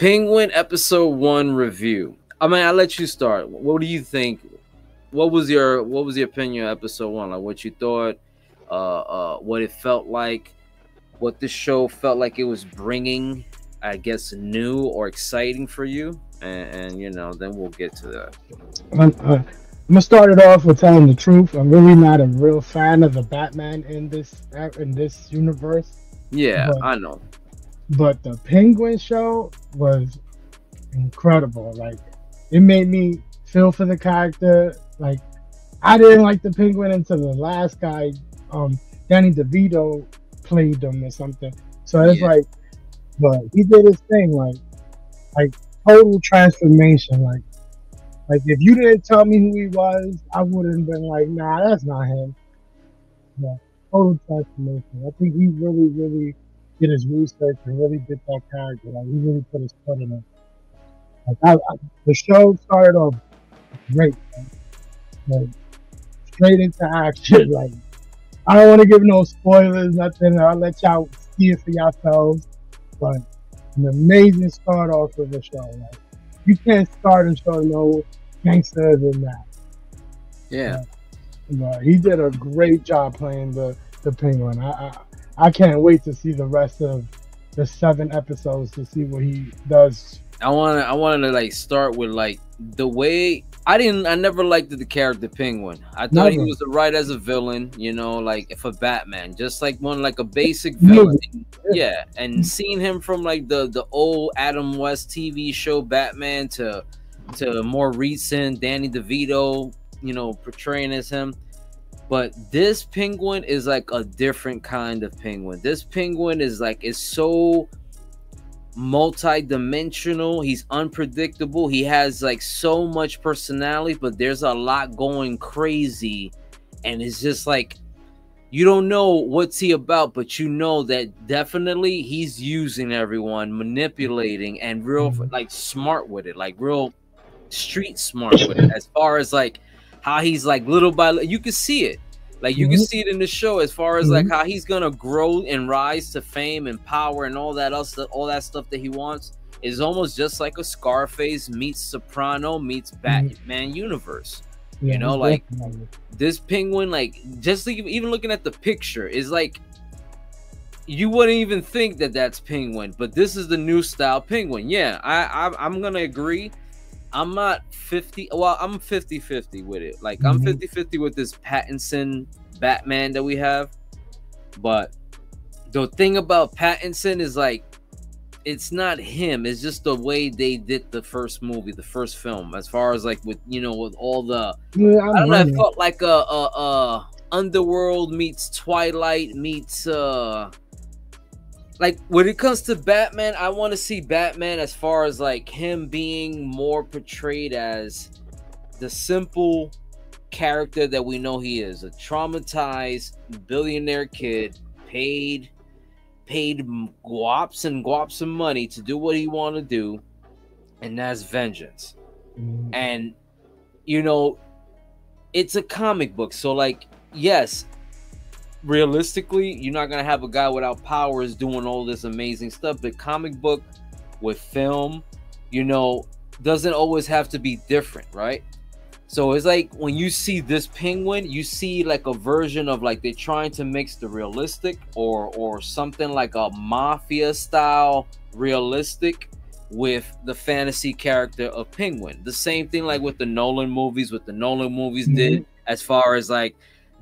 Penguin episode one review. I mean, I'll let you start. What do you think? What was your what was your opinion of episode one? Like what you thought, uh, uh, what it felt like, what the show felt like it was bringing, I guess, new or exciting for you, and, and you know, then we'll get to that. I'm, uh, I'm gonna start it off with telling the truth. I'm really not a real fan of the Batman in this in this universe. Yeah, I know. But the Penguin show was incredible. Like it made me feel for the character. Like I didn't like the Penguin until the last guy, um, Danny DeVito, played them or something. So it's yeah. like, but he did his thing. Like, like total transformation. Like, like if you didn't tell me who he was, I wouldn't have been like, nah, that's not him. Yeah, total transformation. I think he really, really did his research and really did that character. Like he really put his foot in it. Like I, I, the show started off great, like straight into action. Like I don't want to give no spoilers, nothing. I'll let y'all see it for yourselves. But an amazing start off of the show. Like you can't start and show no gangsters in that. Yeah. But he did a great job playing the the penguin. I, I I can't wait to see the rest of the seven episodes to see what he does. I want to I wanted to like start with like the way I didn't I never liked the character Penguin. I thought he was right as a villain, you know, like for Batman, just like one like a basic villain. Yeah, and mm. seeing him from like the the old Adam West TV show Batman to to more recent Danny DeVito, you know, portraying as him but this penguin is like a different kind of penguin. This penguin is like is so multi-dimensional. He's unpredictable. He has like so much personality, but there's a lot going crazy and it's just like you don't know what's he about, but you know that definitely he's using everyone, manipulating and real mm-hmm. like smart with it, like real street smart with it. As far as like how he's like little by little, you can see it. Like you mm-hmm. can see it in the show as far as mm-hmm. like how he's gonna grow and rise to fame and power and all that else, all that stuff that he wants is almost just like a Scarface meets Soprano meets mm-hmm. Batman mm-hmm. universe. Yeah, you know, like definitely. this penguin, like just like, even looking at the picture is like you wouldn't even think that that's penguin, but this is the new style penguin. Yeah, I, I I'm gonna agree I'm not 50. Well, I'm 50 50 with it. Like, I'm mm-hmm. 50 50 with this Pattinson Batman that we have. But the thing about Pattinson is like, it's not him. It's just the way they did the first movie, the first film. As far as like with you know, with all the, yeah, I don't know. It felt like a, a, a Underworld meets Twilight meets uh like when it comes to Batman, I want to see Batman as far as like him being more portrayed as the simple character that we know he is a traumatized billionaire kid paid paid guaps and guaps of money to do what he want to do and that's vengeance mm. and you know it's a comic book so like yes realistically, you're not gonna have a guy without powers doing all this amazing stuff. But comic book with film, you know, doesn't always have to be different, right? So it's like when you see this penguin, you see like a version of like they're trying to mix the realistic or or something like a mafia style realistic with the fantasy character of penguin. The same thing like with the Nolan movies, what the Nolan movies mm-hmm. did as far as like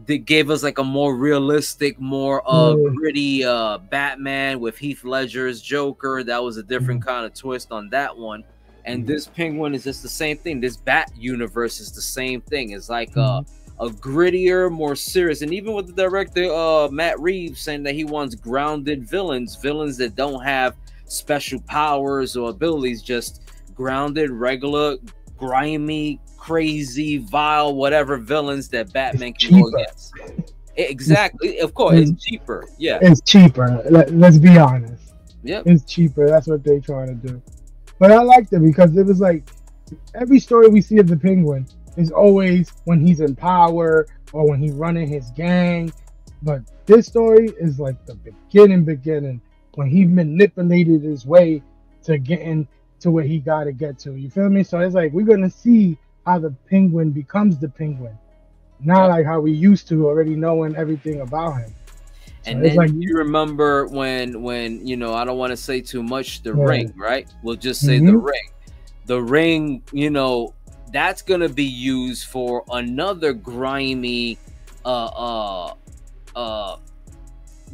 that gave us like a more realistic, more uh mm. gritty uh Batman with Heath Ledger's Joker. That was a different mm. kind of twist on that one. And mm. this penguin is just the same thing. This Bat universe is the same thing. It's like a a grittier, more serious, and even with the director uh Matt Reeves saying that he wants grounded villains, villains that don't have special powers or abilities, just grounded, regular, grimy, crazy, vile, whatever villains that Batman it's can cheaper. go against. Exactly. Of course, it's, it's, cheaper. Yeah. It's cheaper. Let, us be honest. Yep. It's cheaper. That's what they're trying to do. But I liked it because it was like every story we see of the penguin is always when he's in power or when he's running his gang. But this story is like the beginning, beginning when he manipulated his way to getting to where he got to get to. You feel me? So it's like we're gonna see how the penguin becomes the penguin, not like how we used to already knowing everything about him. So and then like, you remember when when you know I don't want to say too much the yeah. ring, right? We'll just say mm-hmm. the ring. The ring, you know, that's gonna be used for another grimy uh uh uh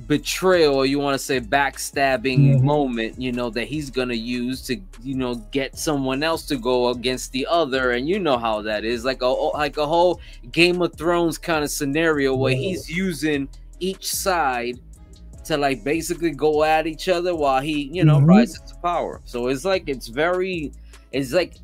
betrayal or you want to say backstabbing mm-hmm. moment you know that he's gonna use to you know get someone else to go against the other and you know how that is like a like a whole game of thrones kind of scenario where he's using each side to like basically go at each other while he you know mm-hmm. rises to power so it's like it's very it's like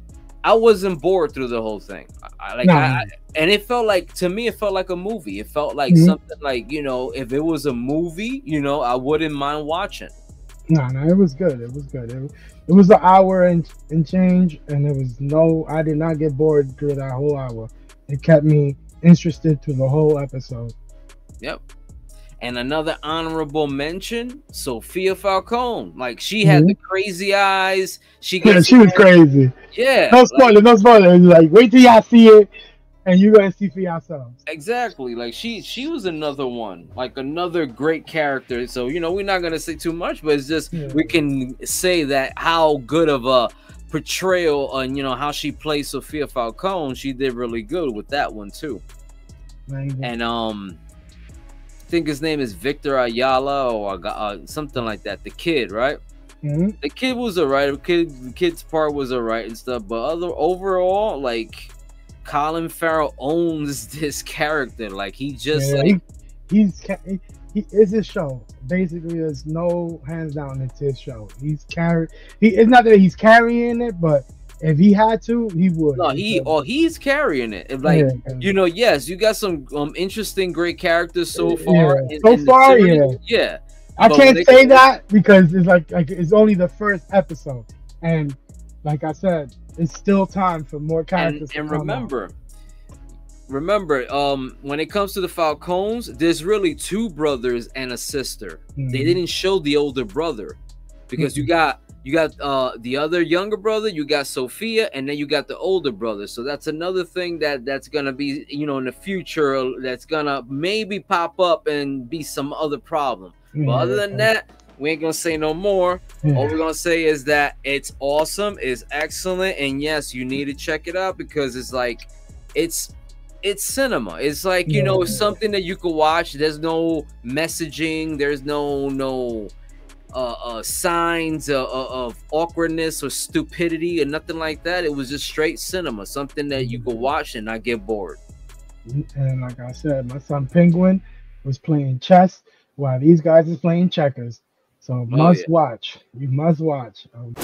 I wasn't bored through the whole thing. I, like, I, and it felt like to me, it felt like a movie. It felt like mm-hmm. something like you know, if it was a movie, you know, I wouldn't mind watching. No, no, it was good. It was good. It, it was an hour and, and change, and it was no. I did not get bored through that whole hour. It kept me interested through the whole episode. Yep. And another honorable mention, Sophia Falcone. Like she had mm-hmm. the crazy eyes. She yeah, she was crazy. Yeah. No spoiler, like, no spoiler. Like wait till y'all see it and you're gonna see for yourselves. Exactly. Like she she was another one, like another great character. So you know, we're not gonna say too much, but it's just yeah. we can say that how good of a portrayal and you know how she plays Sophia Falcone, she did really good with that one too. Amazing. And um think his name is Victor Ayala or uh, something like that. The kid, right? Mm-hmm. The kid was alright. The kid, the kid's part was alright and stuff. But other overall, like Colin Farrell owns this character. Like he just yeah, like he, he's he, he is his show. Basically, there's no hands down. It's his show. He's carry. He it's not that he's carrying it, but if he had to, he would. No, he or oh, he's carrying it. If, like yeah. you know, yes, you got some um interesting, great characters so far. Yeah. In, so in far, yeah, yeah. I but can't say that because it's like like it's only the first episode, and like I said, it's still time for more characters. And, and remember, out. remember, um, when it comes to the Falcones, there's really two brothers and a sister. Mm-hmm. They didn't show the older brother because mm-hmm. you got you got uh the other younger brother you got sophia and then you got the older brother so that's another thing that that's gonna be you know in the future that's gonna maybe pop up and be some other problem yeah. but other than that we ain't gonna say no more yeah. all we're gonna say is that it's awesome it's excellent and yes you need to check it out because it's like it's it's cinema it's like you yeah. know something that you could watch there's no messaging there's no no uh, uh, signs uh, of awkwardness or stupidity or nothing like that. It was just straight cinema, something that you could watch and not get bored. And like I said, my son Penguin was playing chess while these guys is playing checkers. So oh, must yeah. watch. You must watch. Um,